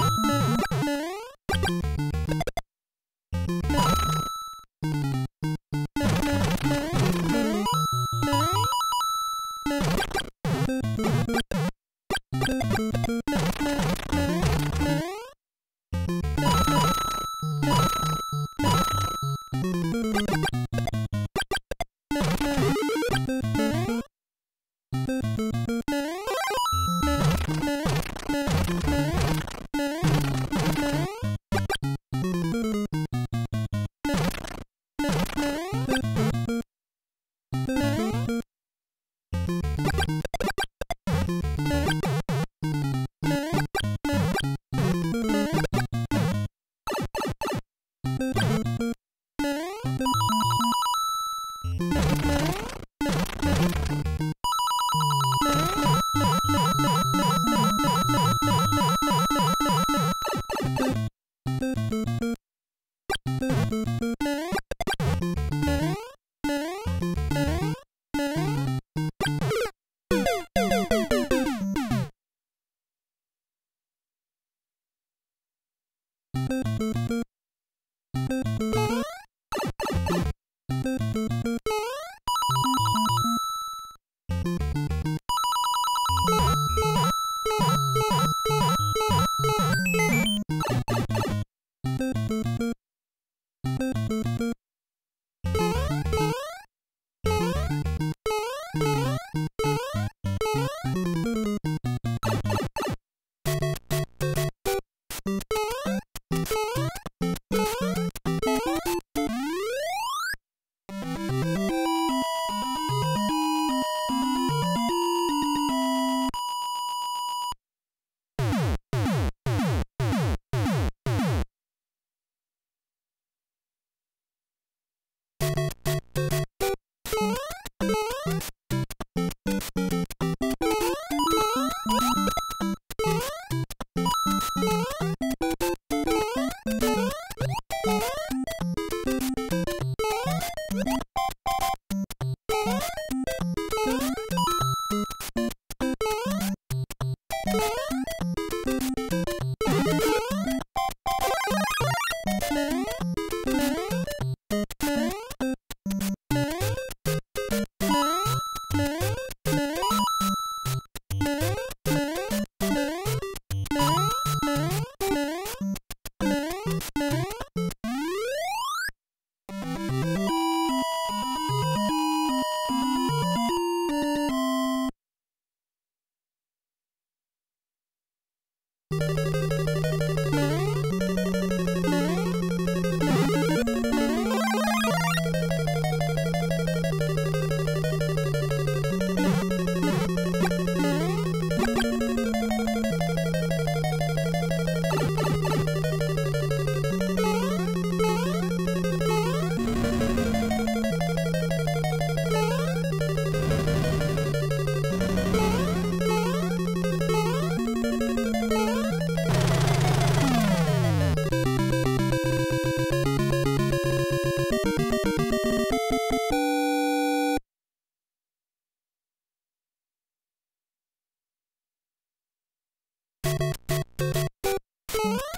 Thank you. Thank you. Mm-hmm.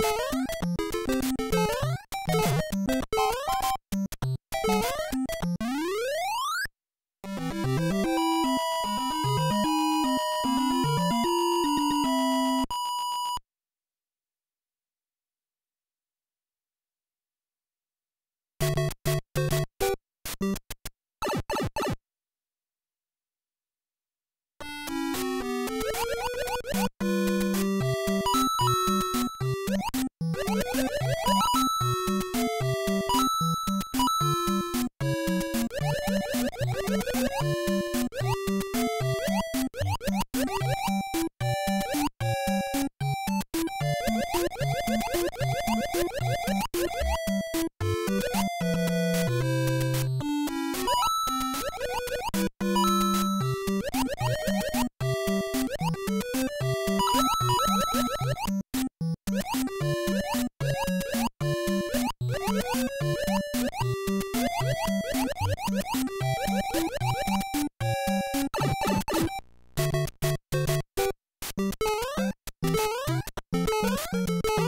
Bye. You